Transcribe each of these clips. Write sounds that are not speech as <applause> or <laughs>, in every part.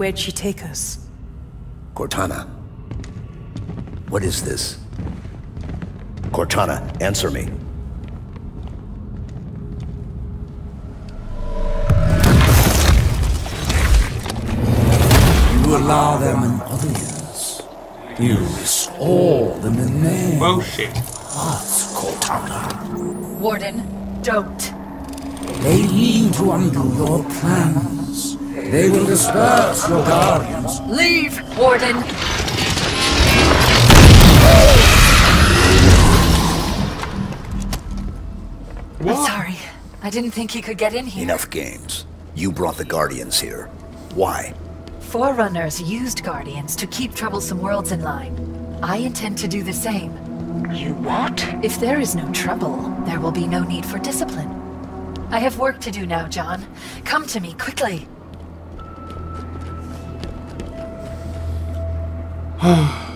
Where'd she take us? Cortana. What is this? Cortana, answer me. You allow them in other years. You restore them in name. Bullshit. Hearts, Cortana. Warden, don't. They mean to undo your plans. They will disperse your guardians. Leave, Warden! I'm sorry. I didn't think he could get in here. Enough games. You brought the Guardians here. Why? Forerunners used Guardians to keep troublesome worlds in line. I intend to do the same. You what? If there is no trouble, there will be no need for discipline. I have work to do now, John. Come to me, quickly. <sighs>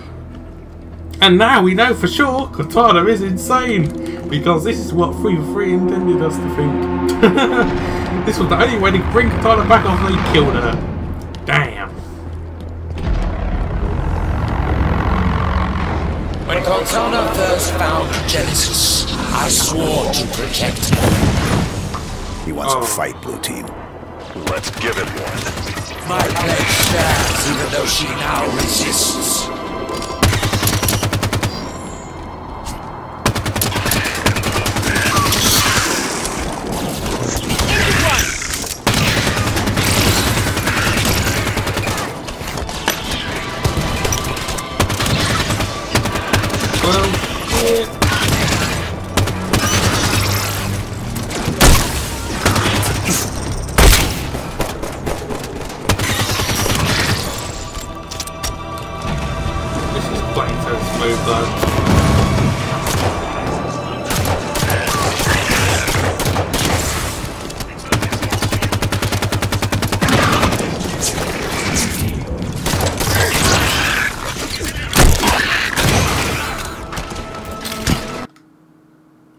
And now we know for sure Cortana is insane because this is what 3 3 intended us to think. <laughs> this was the only way to bring Cortana back after they killed her. Damn. When Cortana first found Genesis, I swore to protect her. He wants Oh. to fight, Blue Team. Let's give him one. My pledge stands even though she now resists.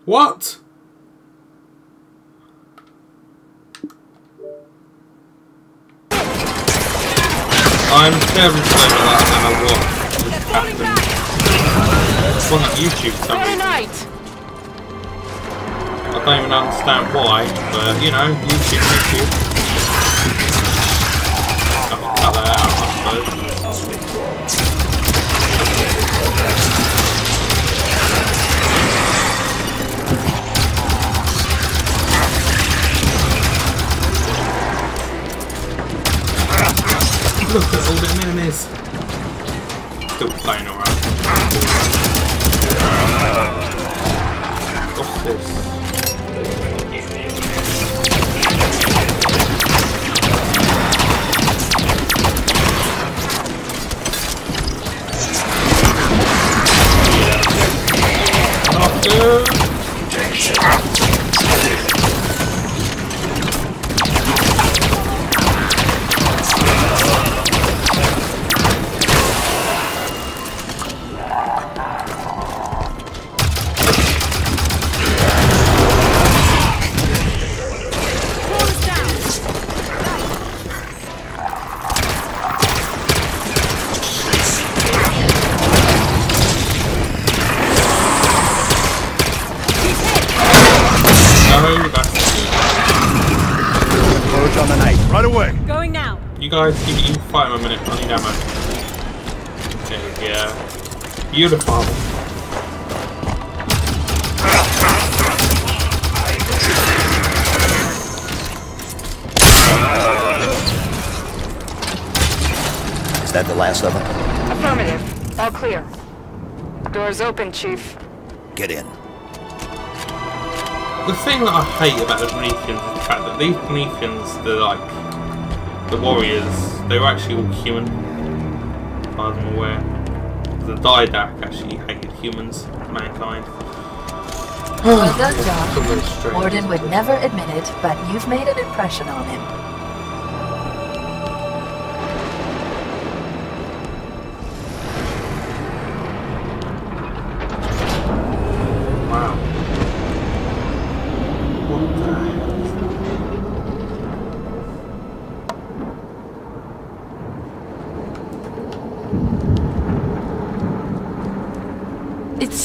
What? I'm sorry about that. I know what just happened. It's on YouTube for some Very reason. night. I don't even understand why, but you know, YouTube, YouTube. I can cut that out, I suppose. All the enemies. Still playing around. What's You guys, you, you fight him a minute. I need ammo. Okay, yeah. Beautiful. Is that the last of them? Affirmative. All clear. Doors open, Chief. Get in. The thing that I hate about the Prometheans is the fact that these Prometheans, they're like the warriors, they were actually all human. As far as I'm aware. The Didact actually hated humans, mankind. Well done, John. Warden would never admit it, but you've made an impression on him.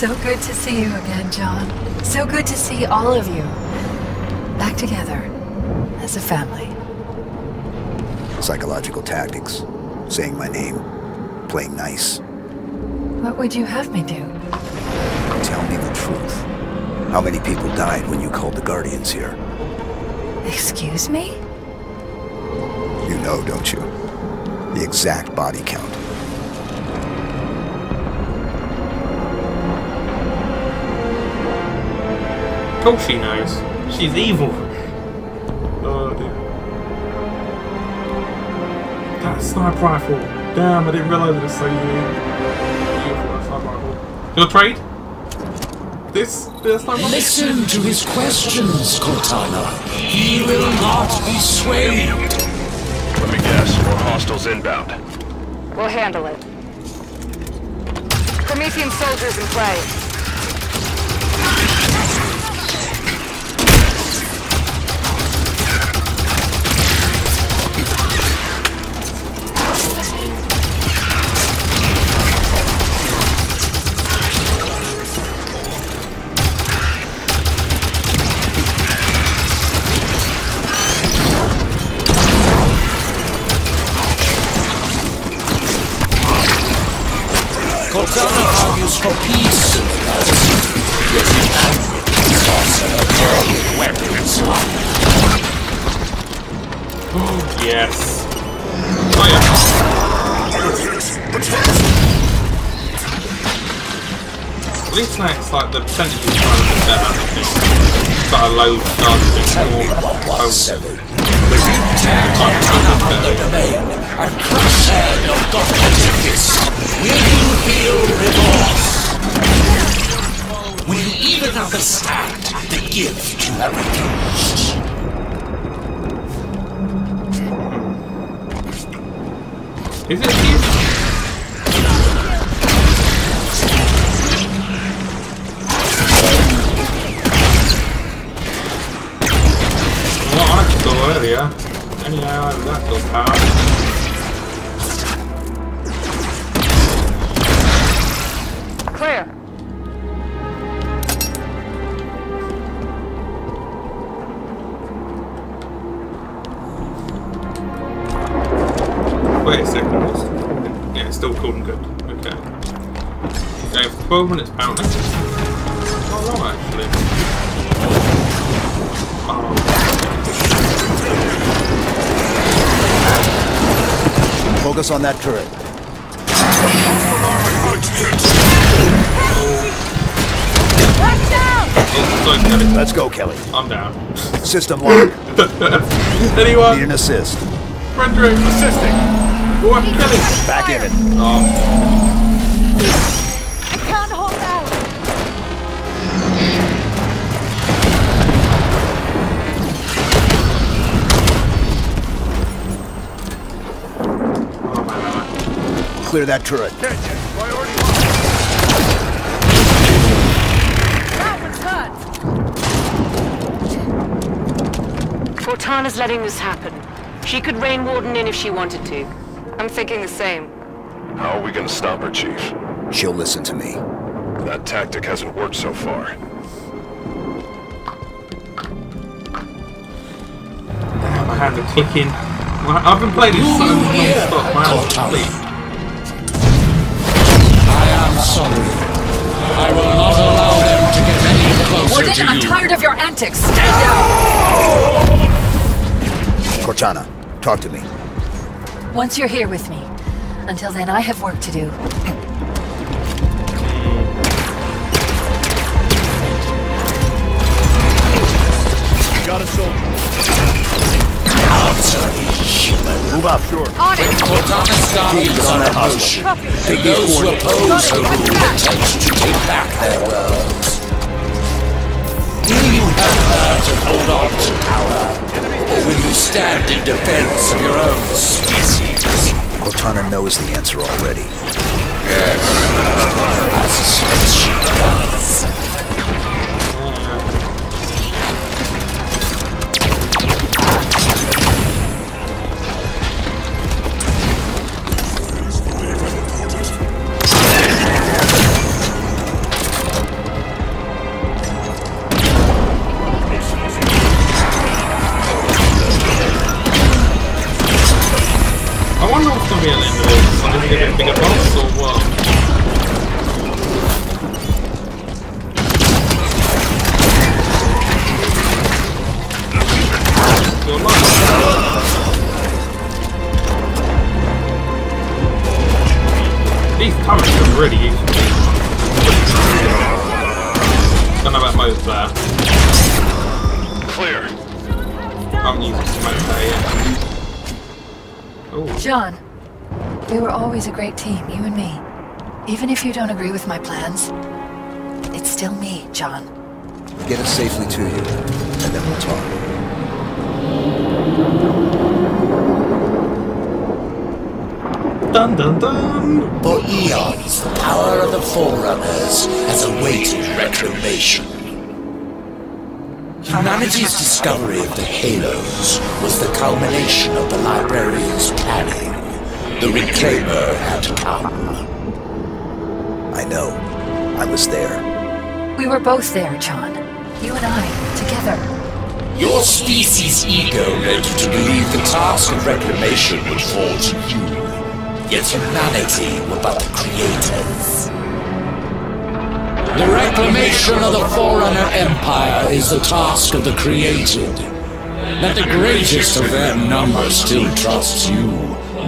So good to see you again, John. So good to see all of you. Back together. As a family. Psychological tactics. Saying my name. Playing nice. What would you have me do? Tell me the truth. How many people died when you called the Guardians here? Excuse me? You know, don't you? The exact body count. Of course she knows. She's evil. Oh dear. That sniper rifle. Damn, I didn't realise it was so unique. Beautiful, that sniper rifle. Your trade? This, this sniper rifle? Listen to his questions, Cortana. He will not be swayed. Let me guess. More hostiles inbound. We'll handle it. Promethean soldiers in play. Girl with weapons. Yes. Oh yeah. At least now it's like the percentage is kind of better, I think. It's like a low charge, it's more potent. Cortana on the domain and crush her your dogmaticus. Will you feel remorse? Will you even understand the gift you have refused? Is it you? What I saw earlier, anyhow, I have that little power. On that turret. Let's go, Kelly. I'm down. System. <laughs> Need Anyone? an assist. Frederick! Assisting! Go on, Kelly! Back in it. Oh, Clear that turret. Cortana's letting this happen. She could rein Warden in if she wanted to. I'm thinking the same. How are we gonna stop her, Chief? She'll listen to me. That tactic hasn't worked so far. My hands are clicking. My- I've been playing this so non-stop. My am sorry. I will not allow them to get any closer Warden, to I'm tired of your antics. Stand down! Cortana, talk to me. Once you're here with me. Until then, I have work to do. Got a soldier. Move up. Sure. Cortana's guardians are in motion. And those who oppose her rule attempt to take back their worlds. Will you help her to hold on to power? Or will you stand in defense of your own species? Cortana knows the answer already. I suspect she does. These turrets really useful. Don't know about most there. Clear. I haven't used smoke there yet. Oh, John, we were always a great team, you and me. Even if you don't agree with my plans, it's still me, John. Get us safely to you, and then we'll talk. Dun dun dun! For eons, the power of the Forerunners has awaited reclamation. Humanity's discovery of the Halos was the culmination of the Librarian's planning. The Reclaimer had come. I know. I was there. We were both there, John. You and I, together. Your species' ego led you to believe the task of reclamation would fall to you. Yet humanity were but the creators. The reclamation of the Forerunner Empire is the task of the created. That the greatest of their number still trusts you,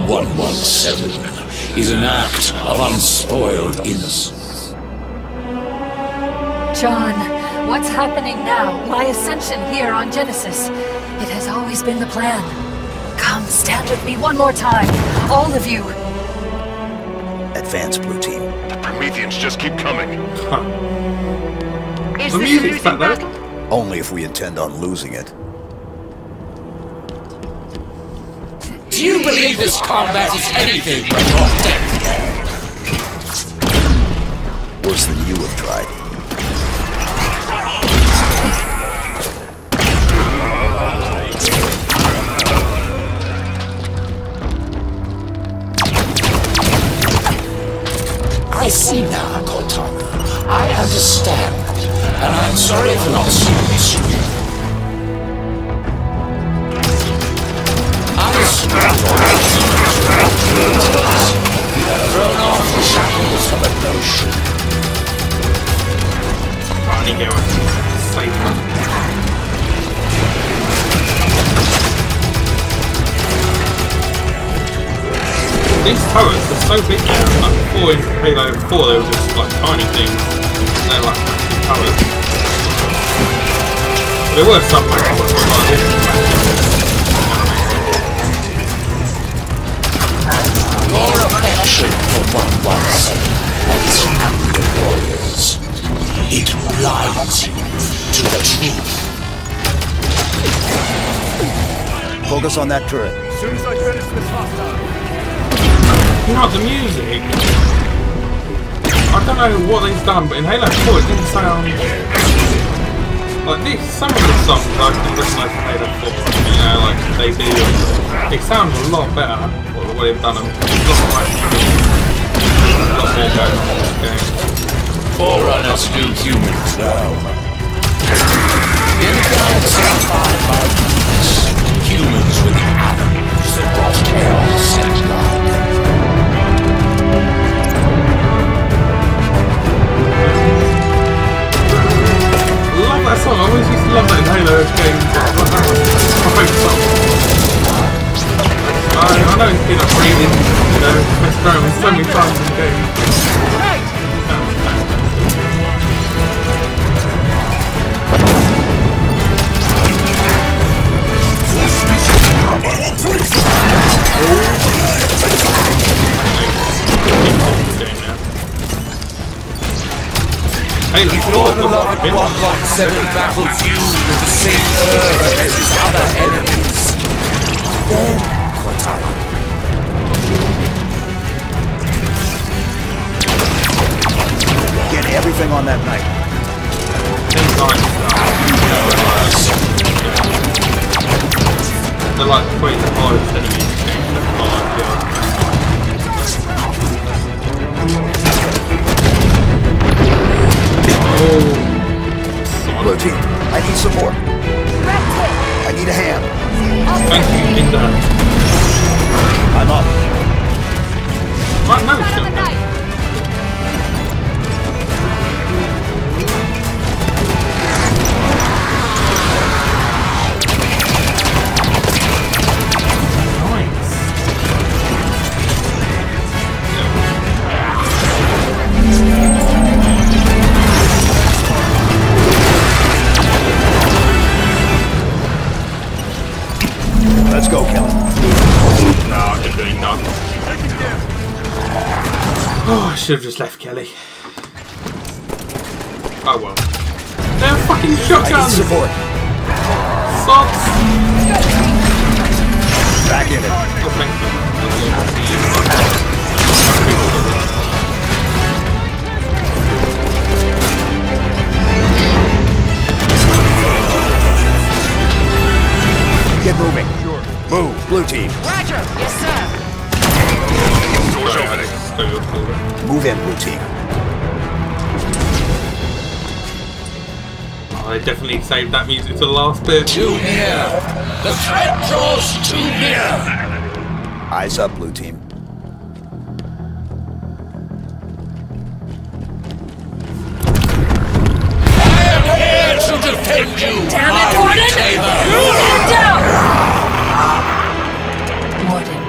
117, is an act of unspoiled innocence. John, what's happening now? My ascension here on Genesis. It has always been the plan. Come, stand with me one more time. All of you. Advance, Blue Team. The Prometheans just keep coming. Is The this a music's losing back there. battle? Only if we intend on losing it. Do you believe this combat is anything but your death? Worse than you have tried. See now, Cortana. I understand. And I'm sorry for not seeing this sooner. I respect your actions. You have thrown off the shackles of. Finally going. Safe. These turrets are so big now. Like before in Halo 4 they were just like tiny things. They're like massive turrets. There were some massive ones, but this is massive. Affection for one once and its warriors. It blinds you to the truth. Focus on that turret. You know, the music. I don't know what they've done, but in Halo 4 it didn't sound like this. Some of the songs I can recognise from Halo 4. You know, like they do. They sound a lot better. What the way they've done them. More A lot more going on in this game. Forerunners do humans well. In galaxy five by humans the animals that brought chaos and blood. That song. I always used to love that in Halo games. Song. I, know it's been up breathing, you know, messed around with so many times in the game. Lord Beloved look, 117 battles you with the same fervor as his other enemies. Then, Cortana, Get everything on that knife. Things like They're like probably the hardest enemies in the game. Blue team, I need some more. I need a hand. Thank you, Linda. I'm up. What? No. Should have just left Kelly. Oh well. They're fucking shotguns! support. Sots! Back in it. Oh, thank Get moving. Sure. Move, blue team. Roger! Yes, sir. Cool. Move in, blue team. Oh, they definitely saved that music to the last bit. Too near. The threat draws too near. Eyes up, blue team. I am here to defend you. Damn it, my Warden! Taylor. Stand down! Warden,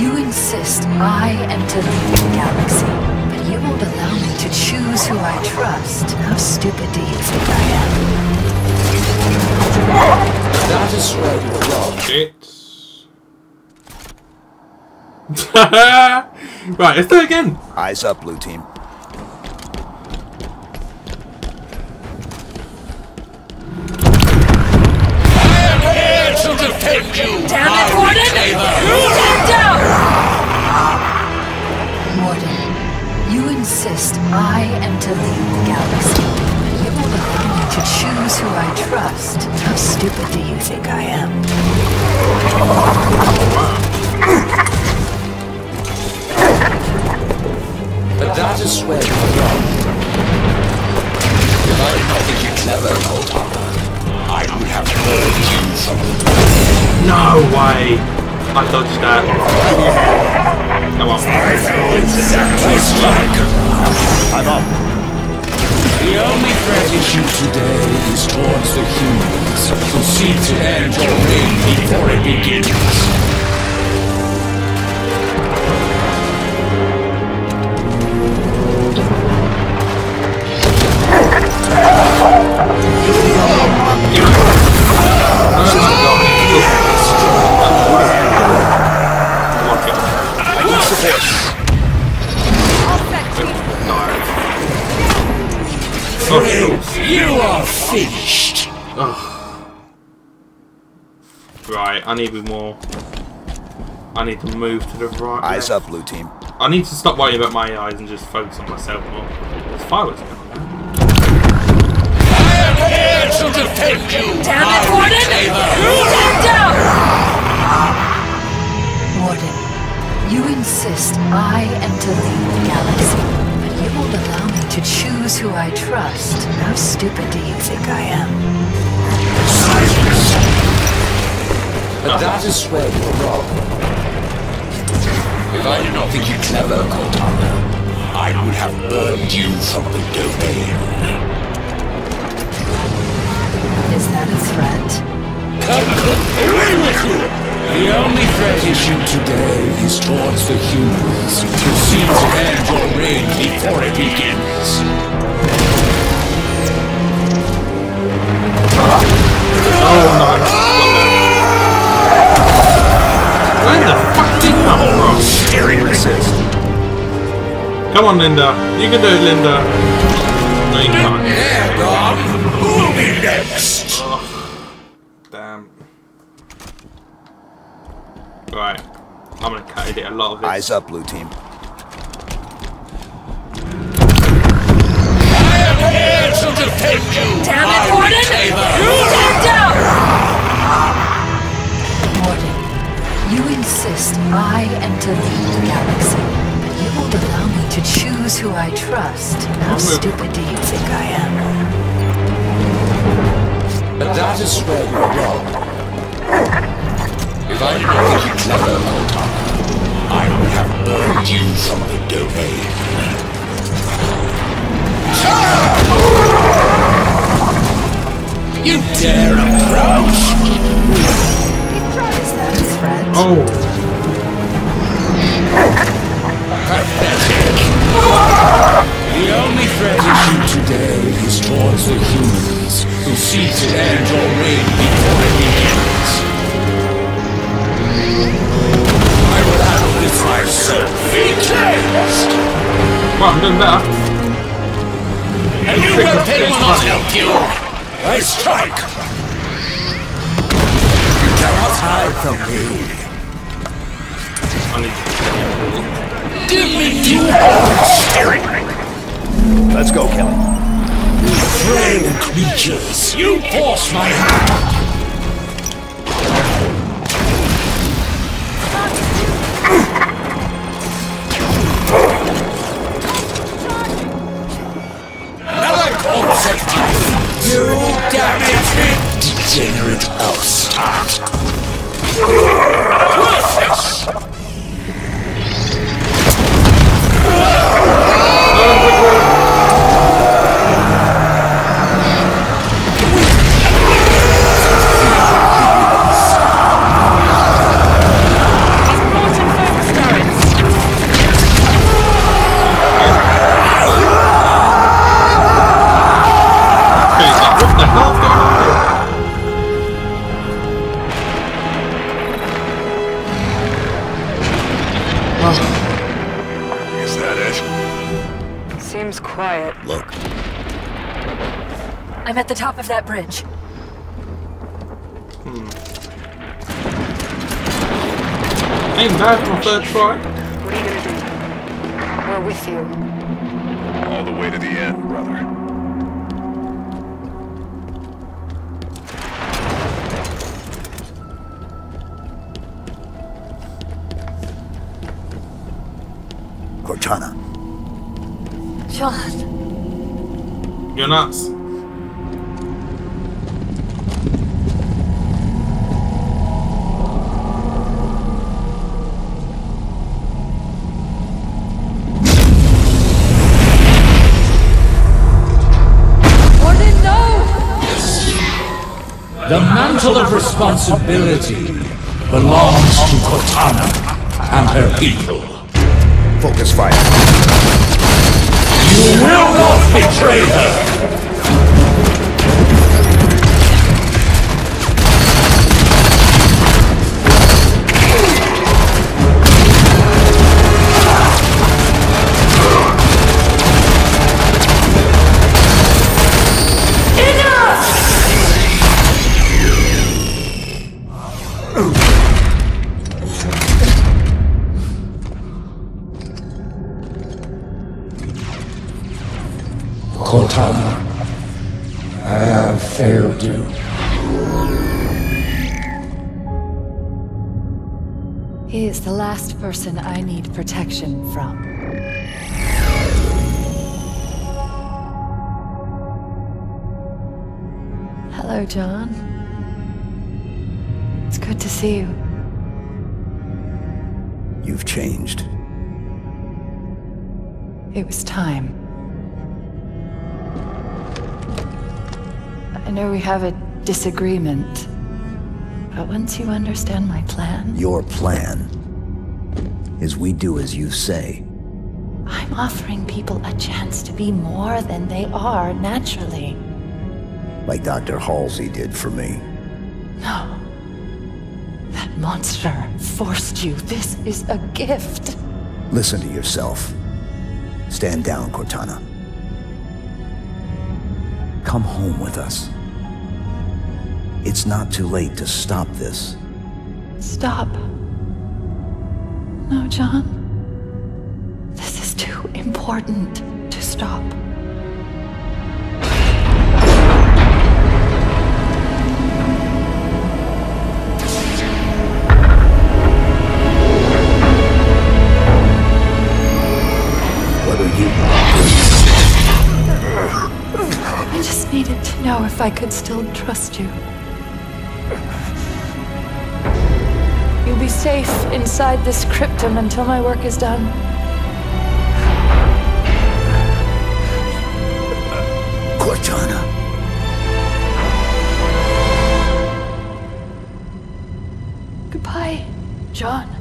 you insist I am to lead the galaxy, to choose who I trust. How stupid do you think I am? That is where you're wrong. Shit. <laughs> right, let's do it again. Eyes up, blue team. I am here to defend you. Damn it, my Warden! Taylor. Stand down! Insist I am to lead the galaxy, you won't allow me to choose who I trust. How stupid do you think I am? But that is where you're wrong. I did not think you clever, Cortana, I would have heard you from the No way. I dodged that. Come on. Place like I'm up. The only threat issue today is towards the humans, seek to end your reign before it begins. Oh, You are finished. right, I need to more. I need to move to the right. Eyes up, blue team. I need to stop worrying about my eyes and just focus on myself more. There's fireworks going on. I am here to defend you. Damn it, my ah. Warden! Taylor. Stand down! Warden, you insist I am to lead the galaxy, but you won't allow me to choose who I trust. How stupid do you think I am? But that is where you're wrong. If I did not think you clever, Cortana, I would have burned you from the domain. Is that a threat? Come away with you! The only threat issue today is towards the humans, seek to end your reign before it begins. Where the fuck did you come from? Stereo assist. Come on, Linda. You can do it, Linda. No, you can't. Who'll be next? Damn. Right. I'm gonna cut edit a lot of this. Eyes up, blue team. I am here to defend you. Damn it, Warden! Taylor. Stand down! Warden, you insist I enter the galaxy, but you won't allow me to choose who I trust. How stupid do you think I am? But that is where you're wrong. If I did not think you clever, Cortana, I have burned you from the domain. You dare approach? Is that a threat? Oh, Pathetic. The only threat issue today is towards the humans, who seek to end your reign before it begins is I be cleansed! Well, that. And you will pay not help you! I strike! You cannot hide from me! Give me! Let's go, Kelly. You frail creatures! You force my hand! You damaged Degenerate upstart! Worthless! Top of that bridge. Hmm. Ain't bad for my third try. What are you gonna do? We're with you. All the way to the end, brother. Cortana. John, You're nuts. Mantle of responsibility belongs to Cortana and her people. Focus fire. You will not betray her! Protection from. Hello, John. It's good to see you. You've changed. It was time. I know we have a disagreement, but once you understand my plan, Your plan is we do as you say. I'm offering people a chance to be more than they are naturally. Like Dr. Halsey did for me. No. That monster forced you. This is a gift. Listen to yourself. Stand down, Cortana. Come home with us. It's not too late to stop this. Stop. No, John. This is too important to stop. What are you? I just needed to know if I could still trust you. Be safe inside this cryptum until my work is done. Cortana. Goodbye, John.